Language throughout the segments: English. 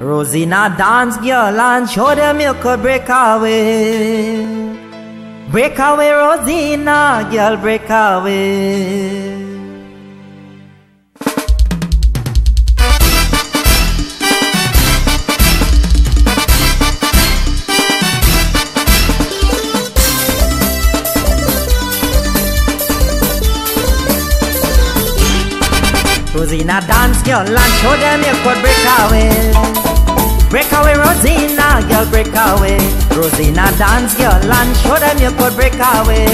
Rosina dance girl and show them you could break away. Break away, Rosina, girl, break away. Rosina dance girl and show them you could break away. Break away Rosina girl break away. Rosina dance girl and show them you could break away.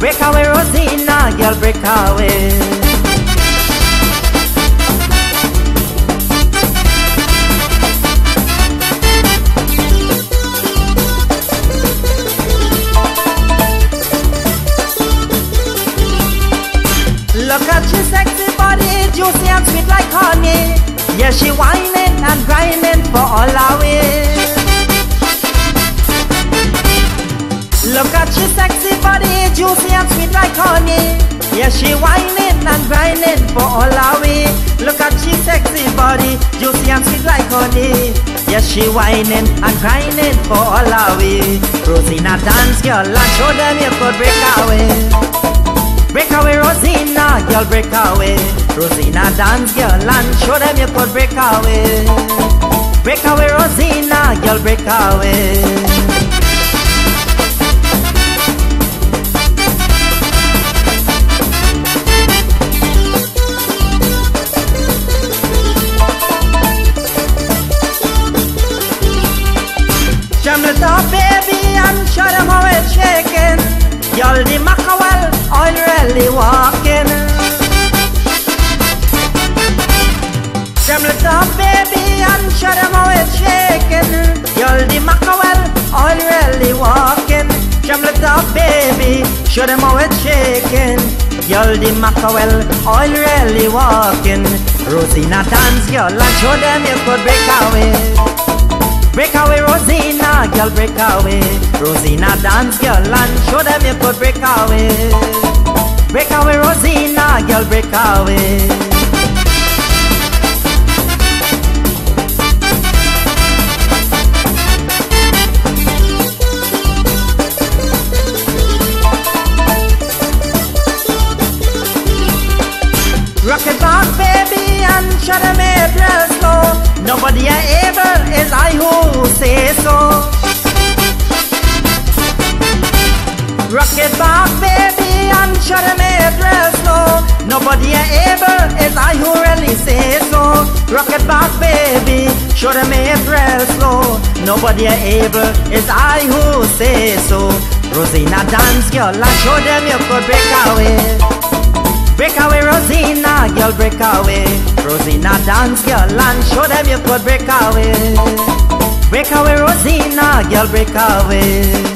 Break away Rosina girl break away. Look at your sexy body, juicy and sweet like honey. Yeah, she grinding for all our way. Look at your sexy body, juicy and sweet like honey. Yeah, she wining and grinding for all our way. Look at your sexy body, juicy and sweet like honey. Yeah, she wining and grinding for all our way. Rosina dance girl and show them you could break away. Break away, Rosina, girl, break away. Rosina, dance, girl, and show them you could break away. Break away, Rosina, girl, break away. Shaking. Y'all the mackerel, oil really walking. Show them how it's shaking. Y'all the mackerel, oil really walking. Rosina dance, girl, and show them you could break away. Break away, Rosina, girl, break away. Rosina, dance, girl, and show them you could break away. Break away, Rosina, girl, break away. Rock it back, baby, and show them real slow. Nobody able is I who say so. Rock it back, baby, and show them real slow. Nobody able is I who really say so. Rock it back, baby, show them real slow. Nobody able is I who say so. Rosina dance, girl, and show them you could break away. Break away, girl, break away. Rosina, dance, girl, and show them you could break away. Break away, Rosina, girl, break away.